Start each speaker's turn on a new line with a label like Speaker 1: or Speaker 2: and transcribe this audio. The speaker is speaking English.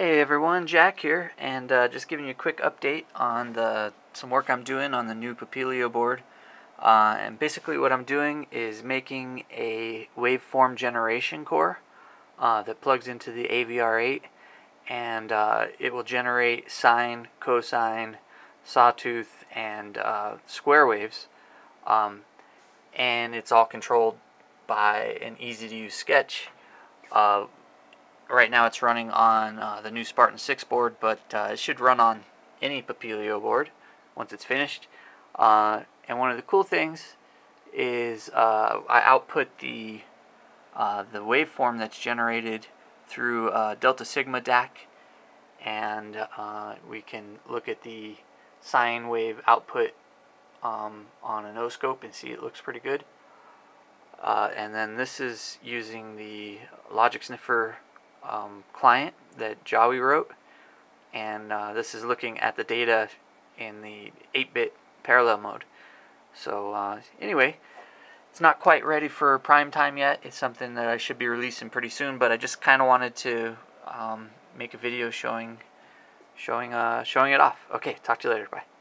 Speaker 1: Hey everyone, Jack here, and uh, just giving you a quick update on the some work I'm doing on the new Papilio board. Uh, and basically what I'm doing is making a waveform generation core uh, that plugs into the AVR8 and uh, it will generate sine, cosine, sawtooth, and uh, square waves. Um, and it's all controlled by an easy to use sketch uh, right now it's running on uh, the new Spartan 6 board, but uh, it should run on any Papilio board once it's finished. Uh, and one of the cool things is uh, I output the uh, the waveform that's generated through uh, Delta Sigma DAC, and we can look at the sine wave output um, on an O-scope and see it looks pretty good. and then this is using the Logic Sniffer um, client that Jawi wrote, and uh, this is looking at the data in the 8-bit parallel mode. So uh, anyway, it's not quite ready for prime time yet. It's something that I should be releasing pretty soon, but I just kind of wanted to um, make a video showing showing uh, showing it off. Okay, talk to you later. Bye.